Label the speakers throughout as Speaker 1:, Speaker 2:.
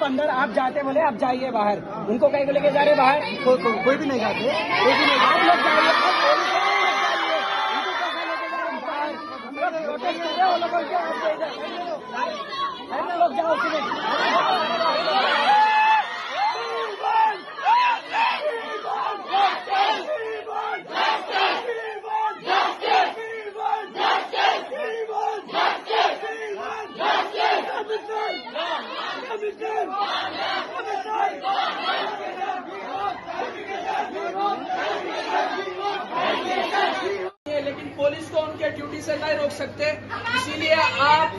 Speaker 1: आप अंदर आप जाते बोले आप जाइए बाहर। उनको कहीं को लेके जा रहे बाहर?
Speaker 2: को, को, कोई भी नहीं जाते। कोई भी नहीं
Speaker 1: आप लोग जाइए आप लोग जाइए। उनको कैसे लेके जा रहे हैं बाहर? हम लोग प्रोटेस्ट कर रहे हैं वो लोग बोलते हैं आप इधर। ऐसे लोग जाओ उसमें
Speaker 3: पुलिस को उनके ड्यूटी से नहीं रोक सकते। इसीलिए आप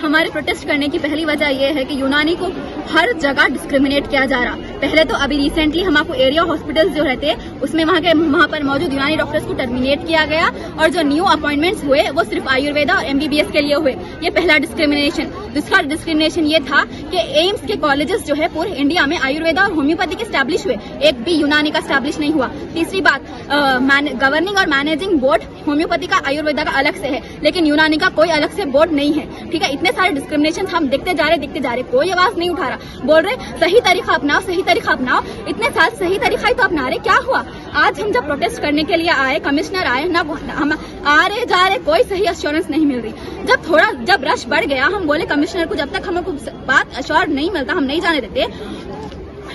Speaker 4: हमारे प्रोटेस्ट करने की पहली वजह यह है कि यूनानी को हर जगह डिस्क्रिमिनेट किया जा रहा। पहले तो अभी रिसेंटली हम आपको एरिया हॉस्पिटल्स जो रहते हैं, उसमें वहाँ के, वहाँ पर मौजूद यूनानी डॉक्टर्स को टर्मिनेट किया गया और जो न्यू अपॉइंटमेंट्स हुए, वो सिर्फ़ आयुर्वेदा और एमबीबीएस के लिए हुए। ये पहला डिस्क्रिमिनेशन दूसरा डिस्क्रिमिनेशन ये था कि एम्स के कॉलेजेस जो है पूरे इंडिया में आयुर्वेदा और होम्योपैथी के स्टैब्लिश हुए। एक भी यूनानी का स्टैब्लिश नहीं हुआ। तीसरी बात गवर्निंग और मैनेजिंग बोर्ड होम्योपैथी का आयुर्वेदा का अलग से है, लेकिन यूनानी का कोई अलग से बोर्ड नहीं है। ठीक है, इतने सारे डिस्क्रिमिनेशन हम देखते जा रहे, देखते जा रहे, कोई आवाज़ नहीं उठा रहा। बोल रहे, सही तरीका अपनाओ, सही तरीका अपनाओ, इतने साल सही तरीका ही तो अपना रहे, क्या हुआ? आज हम जब प्रोटेस्ट करने के लिए आए कमिश्नर आए, ना हम आ रहे जा रहे कोई सही अश्योरेंस नहीं मिल रही। जब थोड़ा जब रश बढ़ गया, हम बोले कमिश्नर को, जब तक हमको बात अश्योर नहीं मिलता, हम नहीं जाने देते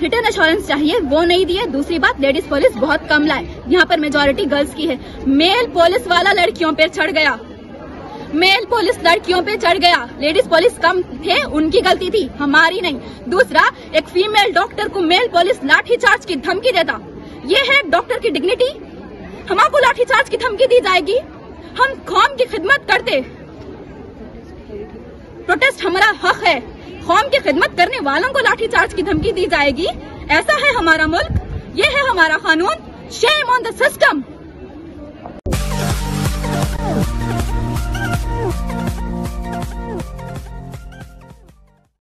Speaker 4: रिटर्न अश्योरेंस चाहिए, वो नहीं दिए। दूसरी बात लेडीज़ पुलिस बहुत कम लाए। यहाँ पर मेजोरिटी गर्ल्स की है। मेल पुलिस वाला लड़कियों पे चढ़ गया। मेल पुलिस लड़कियों पे चढ़ गया। लेडीज़ पुलिस कम थे, उनकी गलती थी, हमारी नहीं। दूसरा, एक फीमेल डॉक्टर को मेल पुलिस लाठी चार्ज की धमकी देता। ये है डॉक्टर की डिग्निटी हम आपको लाठीचार्ज की धमकी दी जाएगी। हम कौम की खिदमत करते। प्रोटेस्ट हमारा हक है। कौम की खिदमत करने वालों को लाठीचार्ज की धमकी दी जाएगी। ऐसा है हमारा मुल्क। ये है हमारा कानून। Shame on the system